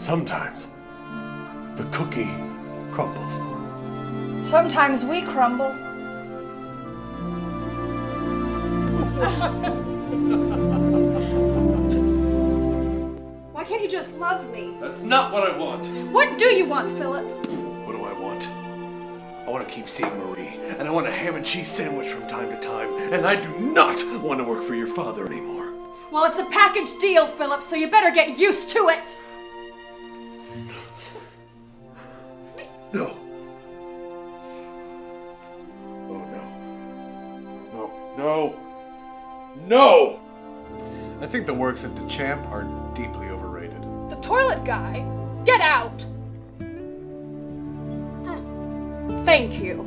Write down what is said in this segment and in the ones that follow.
Sometimes the cookie crumbles. Sometimes we crumble. Why can't you just love me? That's not what I want. What do you want, Philip? What do I want? I want to keep seeing Marie, and I want a ham and cheese sandwich from time to time, and I do not want to work for your father anymore. Well, it's a package deal, Philip, so you better get used to it. No. Oh no. No. No. No! I think the works at Duchamp are deeply overrated. The toilet guy? Get out! Thank you.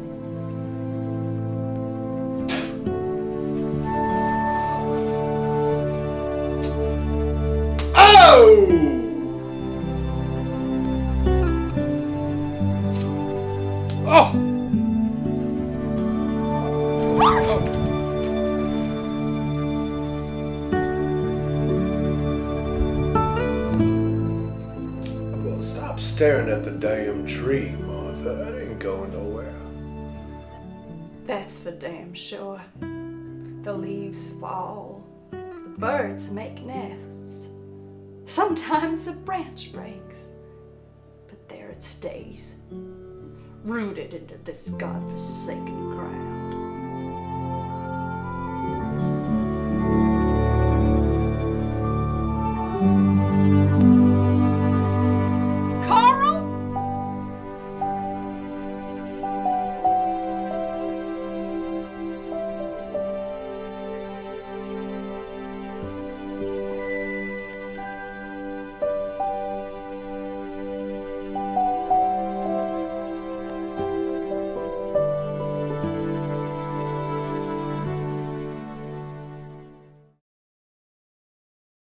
Oh! Oh! Well, stop staring at the damn tree, Martha. It ain't going nowhere. That's for damn sure. The leaves fall, the birds make nests. Sometimes a branch breaks, but there it stays, rooted into this godforsaken.